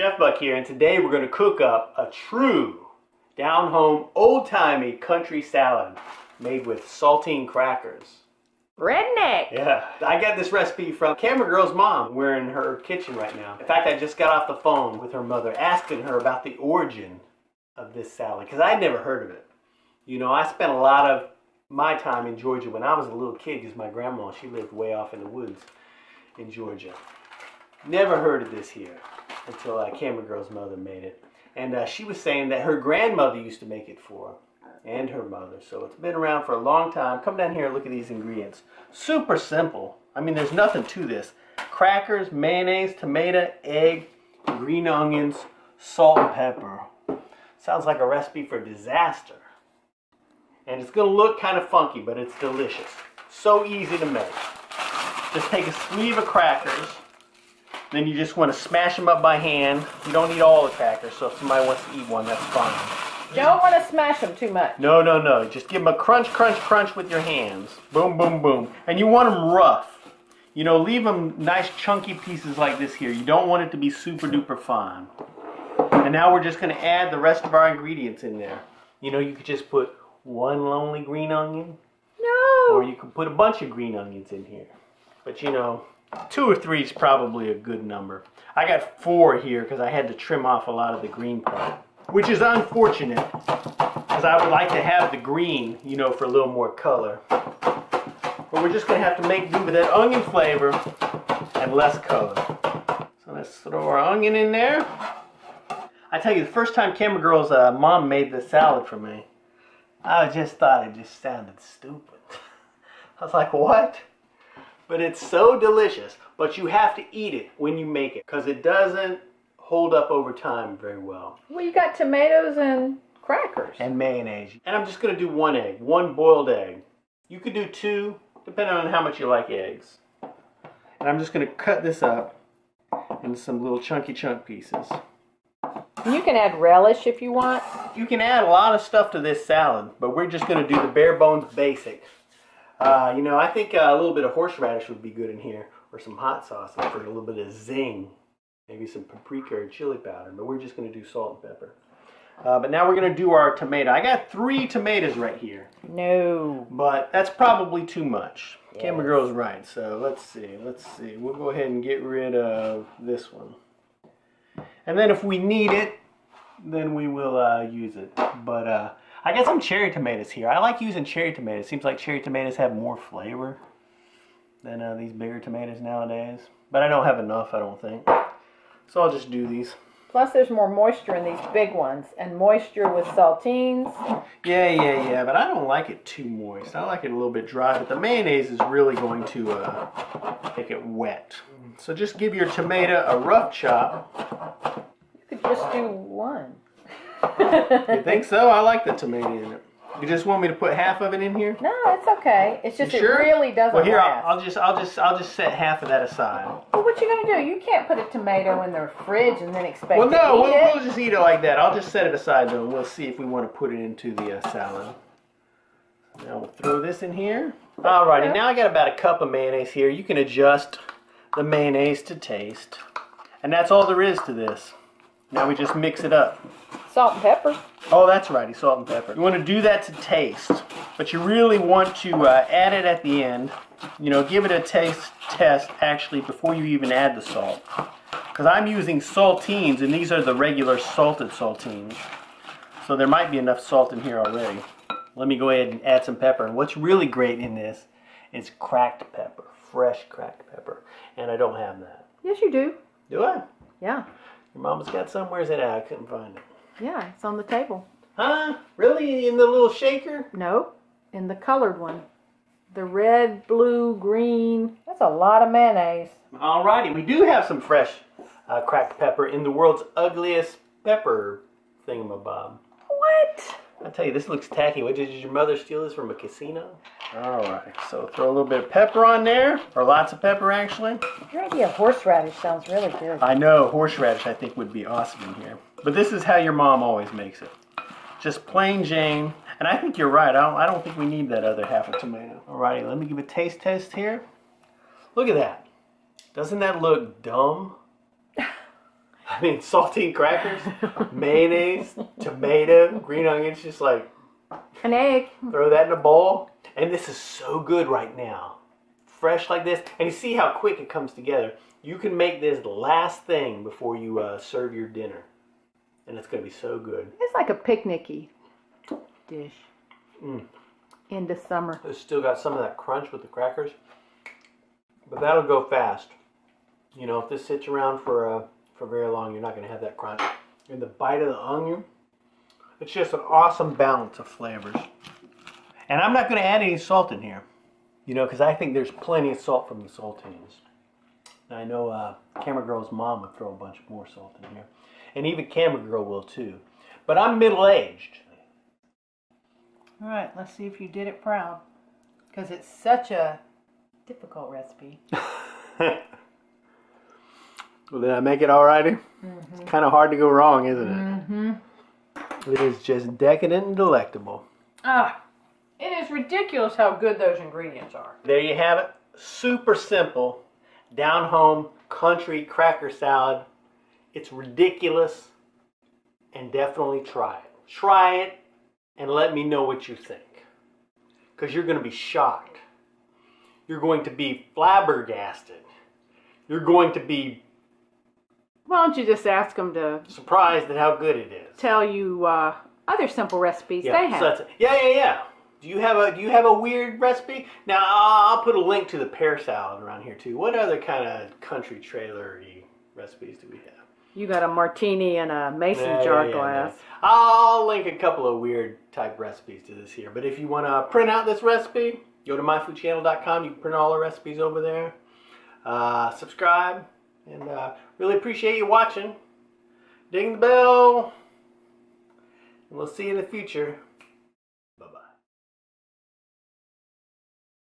Chef Buck here, and today we're going to cook up a true down-home, old-timey country salad made with saltine crackers. Redneck. Yeah, I got this recipe from Camera Girl's mom. We're in her kitchen right now. In fact, I just got off the phone with her mother asking her about the origin of this salad because I'd never heard of it. You know, I spent a lot of my time in Georgia when I was a little kid because my grandma, she lived way off in the woods in Georgia. Never heard of this here until uh, Camera Girl's mother made it. And uh, she was saying that her grandmother used to make it for her and her mother. So it's been around for a long time. Come down here and look at these ingredients. Super simple. I mean, there's nothing to this. Crackers, mayonnaise, tomato, egg, green onions, salt and pepper. Sounds like a recipe for disaster. And it's gonna look kind of funky, but it's delicious. So easy to make. Just take a sleeve of crackers, then you just want to smash them up by hand. You don't need all the crackers, so if somebody wants to eat one, that's fine. Don't want to smash them too much. No, no, no. Just give them a crunch, crunch, crunch with your hands. Boom, boom, boom. And you want them rough. You know, leave them nice chunky pieces like this here. You don't want it to be super duper fine. And now we're just going to add the rest of our ingredients in there. You know, you could just put one lonely green onion, No. or you could put a bunch of green onions in here. But you know, two or three is probably a good number. I got four here because I had to trim off a lot of the green part, which is unfortunate because I would like to have the green, you know, for a little more color. But we're just going to have to make do with that onion flavor and less color. So let's throw our onion in there. I tell you, the first time Camera Girl's uh, mom made this salad for me, I just thought it just sounded stupid. I was like, what? But it's so delicious. But you have to eat it when you make it because it doesn't hold up over time very well. Well, you got tomatoes and crackers. And mayonnaise. And I'm just going to do one egg, one boiled egg. You could do two, depending on how much you like eggs. And I'm just going to cut this up into some little chunky chunk pieces. You can add relish if you want. You can add a lot of stuff to this salad, but we're just going to do the bare bones basic. Uh, you know, I think uh, a little bit of horseradish would be good in here, or some hot sauce for a little bit of zing. Maybe some paprika or chili powder, but we're just going to do salt and pepper. Uh, but now we're going to do our tomato. I got three tomatoes right here, No. but that's probably too much. Camera Girl's right, so let's see. Let's see. We'll go ahead and get rid of this one. And then if we need it, then we will uh, use it. But uh, I got some cherry tomatoes here. I like using cherry tomatoes. Seems like cherry tomatoes have more flavor than uh, these bigger tomatoes nowadays. But I don't have enough, I don't think. So I'll just do these. Plus, there's more moisture in these big ones, and moisture with saltines. Yeah, yeah, yeah, but I don't like it too moist. I like it a little bit dry, but the mayonnaise is really going to uh, make it wet. So just give your tomato a rough chop. You could just do one. You think so? I like the tomato in it. You just want me to put half of it in here? No, it's okay. It's just sure? it really doesn't Well, here. I'll, I'll just I'll just I'll just set half of that aside. Well, what you gonna do? You can't put a tomato in the fridge and then expect Well, to no, we'll, it. we'll just eat it like that. I'll just set it aside though, and we'll see if we want to put it into the uh, salad. Now we'll throw this in here. Alrighty, Okay. now I got about a cup of mayonnaise here. You can adjust the mayonnaise to taste, and that's all there is to this. Now we just mix it up. Salt and pepper. Oh, that's right, salt and pepper. You want to do that to taste, but you really want to uh, add it at the end. You know, give it a taste test actually before you even add the salt. Because I'm using saltines, and these are the regular salted saltines. So there might be enough salt in here already. Let me go ahead and add some pepper. And what's really great in this is cracked pepper, fresh cracked pepper. And I don't have that. Yes, you do. Do I? Yeah. Your mama's got some. Where's it at? I couldn't find it. Yeah, it's on the table. Huh? Really? In the little shaker? No, in the colored one. The red, blue, green. That's a lot of mayonnaise. Alrighty, we do have some fresh uh, cracked pepper in the world's ugliest pepper thingamabob. What? I tell you, this looks tacky. What, did your mother steal this from a casino? Alright, so throw a little bit of pepper on there, or lots of pepper actually. Your idea of horseradish sounds really good. I know, horseradish I think would be awesome in here. But this is how your mom always makes it. Just plain Jane. And I think you're right. I don't, I don't think we need that other half a tomato. Alrighty, let me give a taste test here. Look at that. Doesn't that look dumb? I mean, saltine crackers, mayonnaise, tomato, green onions, just like An egg. throw that in a bowl. And this is so good right now. Fresh like this. And you see how quick it comes together. You can make this the last thing before you uh, serve your dinner. And it's going to be so good. It's like a picnicky dish. Mm. In the summer. It's still got some of that crunch with the crackers. But that'll go fast. You know, if this sits around for uh, for very long, you're not going to have that crunch. And the bite of the onion, it's just an awesome balance of flavors. And I'm not going to add any salt in here, you know, because I think there's plenty of salt from the saltines. And I know uh, Camera Girl's mom would throw a bunch more salt in here. And even Camera Girl will too. But I'm middle aged. All right, let's see if you did it proud. Because it's such a difficult recipe. Well, did I make it alrighty? It's kind of hard to go wrong, isn't it? Mm-hmm. It is just decadent and delectable. Ah, it is ridiculous how good those ingredients are. There you have it. Super simple, down home country cracker salad. It's ridiculous, and definitely try it. Try it and let me know what you think. Because you're going to be shocked. You're going to be flabbergasted. You're going to be Why don't you just ask them to surprised at how good it is. tell you uh, other simple recipes Yeah, they have? so yeah, yeah, yeah. Do you have a Do you have a weird recipe? Now I'll, I'll put a link to the pear salad around here too. What other kind of country trailery recipes do we have? You got a martini and a mason Yeah, jar yeah, glass. yeah. I'll link a couple of weird type recipes to this here. But if you want to print out this recipe, go to myfoodchannel.com. You can print all the recipes over there. Uh, subscribe, and uh, really appreciate you watching. Ding the bell, and we'll see you in the future.